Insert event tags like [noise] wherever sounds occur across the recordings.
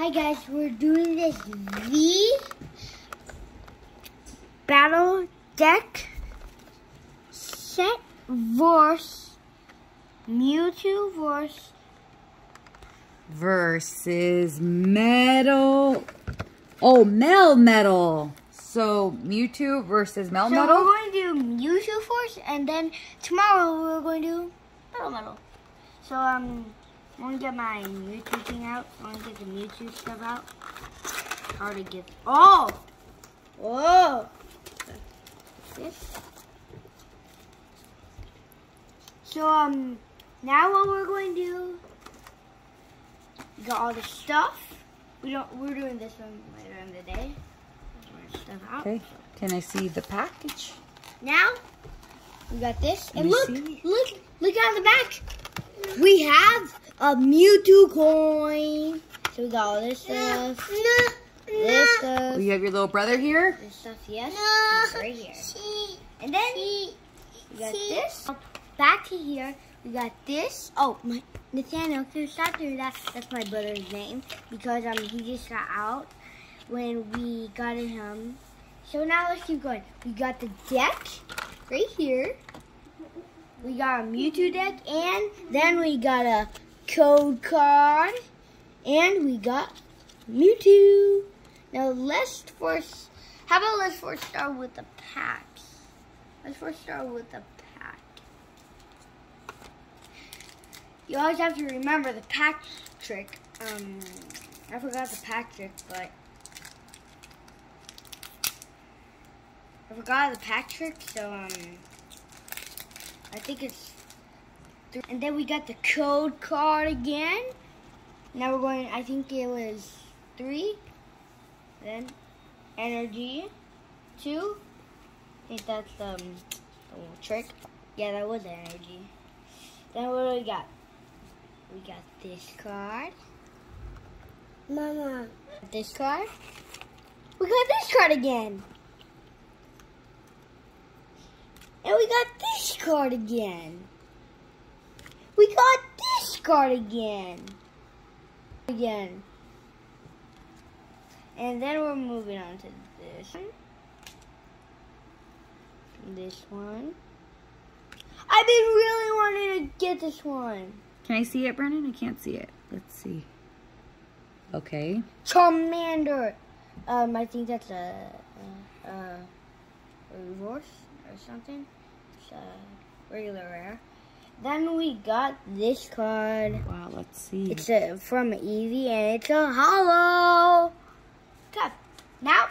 Hi guys, we're doing this V Battle Deck set versus Mewtwo versus versus Metal. Oh, Melmetal. So Mewtwo versus Mel So Metal. we're going to do Mewtwo first, and then tomorrow we're going to do Metal Metal. So um, I'm gonna get my Mewtwo thing out. I'm gonna get the Mewtwo stuff out. Hard to get. Oh, whoa. This. So um, now what we're going to do? We got all the stuff. We don't. We're doing this one later in the day. Out. Okay. Can I see the package? Now we got this, and look, see. look, look on the back. We have a Mewtwo coin. So we got all this stuff, this stuff, Oh, you have your little brother here. this stuff. Yes, he's right here. And then we got this. Back to here, we got this. Oh, my Nathaniel, can you stop doing that? That's my brother's name because um he just got out when we got him. So now let's keep going. We got the deck right here. We got a Mewtwo deck, and then we got a code card, and we got Mewtwo. Now let's first. How about let's first start with the packs. Let's first start with the pack. You always have to remember the pack trick. Um, I forgot the pack trick, but I forgot the pack trick. So um, I think it's. And then we got the code card again. Now we're going. I think it was three. Then energy two. I think that's um, the little trick. Yeah, that was energy. Then what do we got? We got this card. Mama. This card. We got this card again. And we got this card again. We got this card again. Again. And then we're moving on to this one. This one. I've been really wanting to get this one. Can I see it, Brennan? I can't see it. Let's see. Okay. Charmander. Um, I think that's a, a, a reverse or something. It's a regular rare. Then we got this card. Wow. Let's see. It's a, from Eevee and it's a holo. Okay, now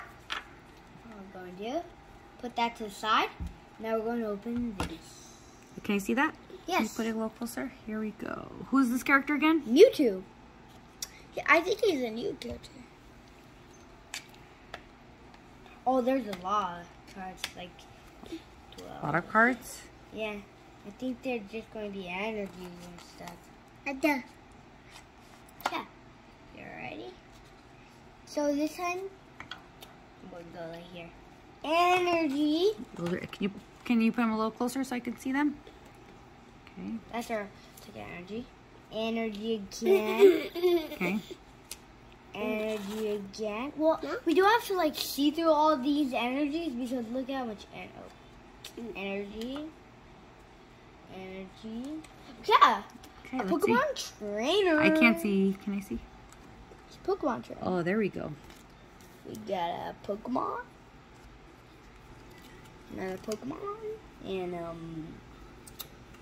we're going to put that to the side. Now we're going to open this. Can I see that? Can you Yes, put it a little closer? Here we go. Who's this character again? Mewtwo. Yeah, I think he's a new character. Oh, there's a lot of cards, like 12. A lot of cards. Yeah, I think they're just going to be energies and stuff. I do. Yeah. You ready? So this time, we'll go right here. Energy. Can you can you put them a little closer so I can see them? Okay. That's our second energy. Energy again. [coughs] Okay. energy again. Well, we do have to like see through all these energies because look at how much en- oh. energy. Energy. Yeah. Okay. A Let's see. Pokemon trainer. I can't see. Can I see? It's a Pokemon trainer. Oh, there we go. We got a Pokemon. Another Pokemon. And um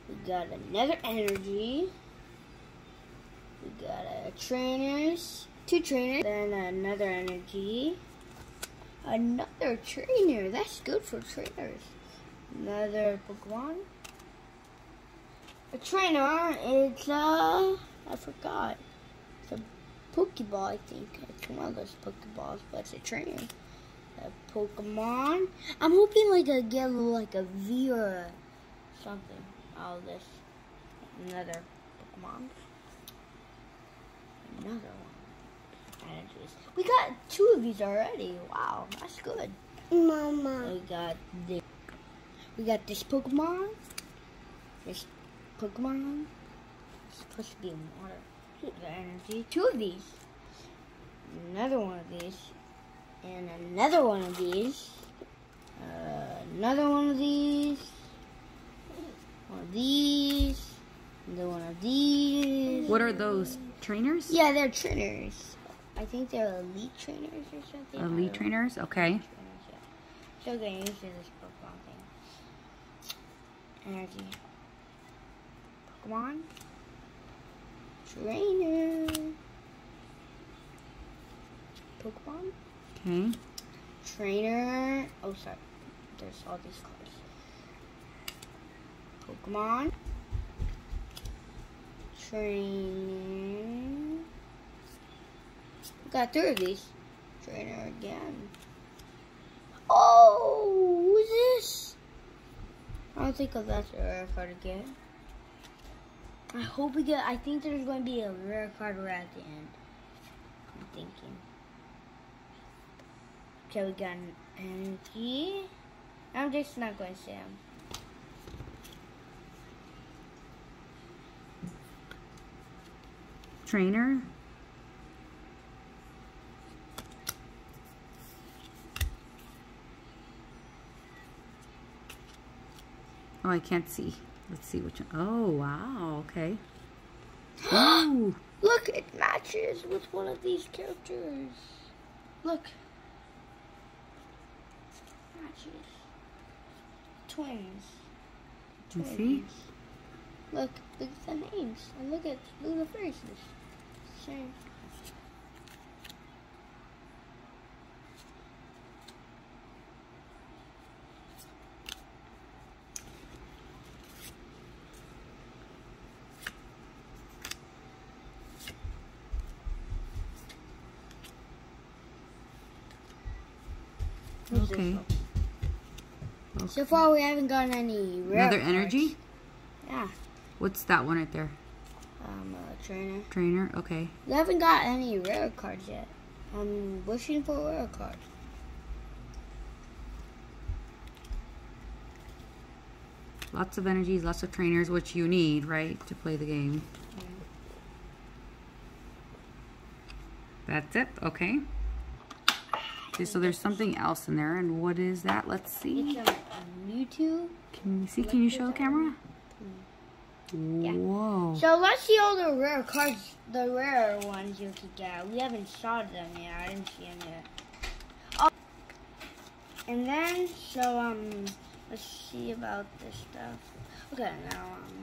we got another energy. We got a trainers. Two trainers. Then another energy. Another trainer. That's good for trainers. Another Pokemon. A trainer. It's uh I forgot. It's a Pokeball, I think. It's one of those Pokeballs, but it's a trainer. A Pokemon. I'm hoping like I get like a V or something out of this. Another Pokemon. Another one. We got two of these already. Wow, that's good. Mama. We got this. We got this Pokemon. This Pokemon. It's supposed to be in water. The energy. Two of these. another one of these, and another one of these, uh, another one of these, one of these, another one of these. What are those trainers? Yeah, they're trainers. I think they're elite trainers or something. Elite trainers. Okay. Trainers, yeah. Still getting used to this Pokemon thing. Energy. Pokemon. Trainer. Pokemon. Okay. Trainer. Oh, sorry. There's all these cards. Pokemon. Trainer. Got three of these. Trainer again. Oh, who's this? I don't think of that's a rare card again. I hope we get. I think there's going to be a rare card right at the end. I'm thinking. Okay, we got an energy. I'm just not going to say him. Trainer. Oh, I can't see. Let's see which one. Oh, wow. Okay. [gasps] Ooh. Look, it matches with one of these characters. Look. Matches. Twins. Twins. You see? Look, look at the names. And look at look at the faces. Same. Who's Okay. So far, we haven't gotten any rare Another cards. energy? Yeah. What's that one right there? Um, uh, trainer. Trainer. Okay. We haven't got any rare cards yet. I'm wishing for a rare card. Lots of energies, lots of trainers, which you need, right, to play the game. That's it. Okay. Okay, so there's something else in there, and what is that? Let's see. It's a, Mewtwo. Can you see? Can you show the camera? Yeah. Whoa. So let's see all the rare cards, the rare ones you could get. We haven't saw them yet. I didn't see them yet. Oh. And then, so um, let's see about this stuff. Okay, now um,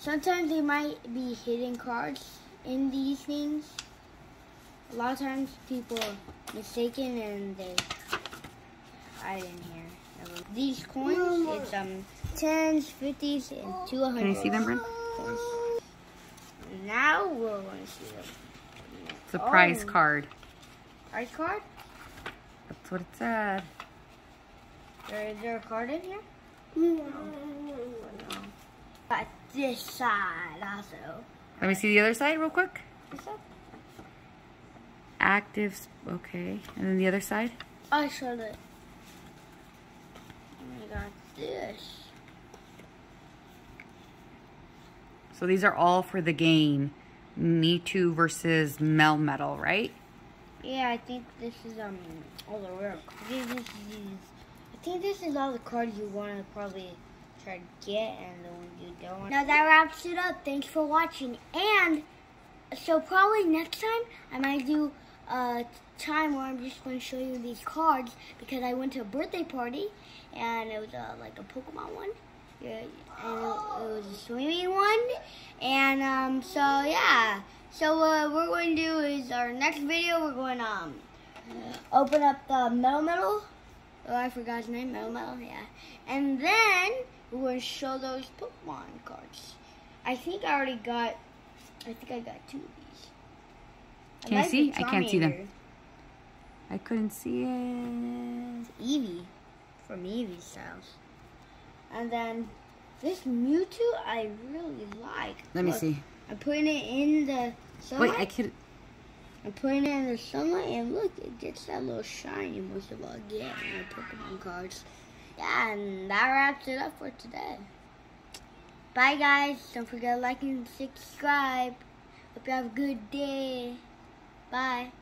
sometimes they might be hidden cards in these things. A lot of times people mistaken and they hide in here. Never- These coins, it's um tens, fifties, and two hundred. Can you see them, Bryn? Now we're going to see them. It's a prize Oh. card. Prize card? That's what it said. There, is there a card in here? No. But this side also. Let me see the other side real quick. Active. Okay. And then the other side. I showed it. And I got this. So these are all for the game. Mewtwo versus Melmetal, right? Yeah, I think this is um all the rare cards. This is, I think this is all the cards you want to probably try to get and the ones you don't. Now that wraps it up. Thanks for watching. And so probably next time I might do a time where I'm just going to show you these cards because I went to a birthday party and it was uh, like a Pokemon one. Yeah, and it, it was a swimming one. And um, so yeah. So uh, what we're going to do is our next video. We're going to um, open up the metal metal. Oh, I forgot his name. Metal metal. Yeah. And then we're going to show those Pokemon cards. I think I already got. I think I got two of these. Can you see? I can't see them. I couldn't see it. It's Eevee from Eevee's house. And then this Mewtwo I really like. Let me see. I'm putting it in the sunlight. Wait, I could. I'm putting it in the sunlight and look, it gets that little shine you most of uh, all get in the Pokemon cards. Yeah, and that wraps it up for today. Bye guys. Don't forget to like and subscribe. Hope you have a good day. Bye.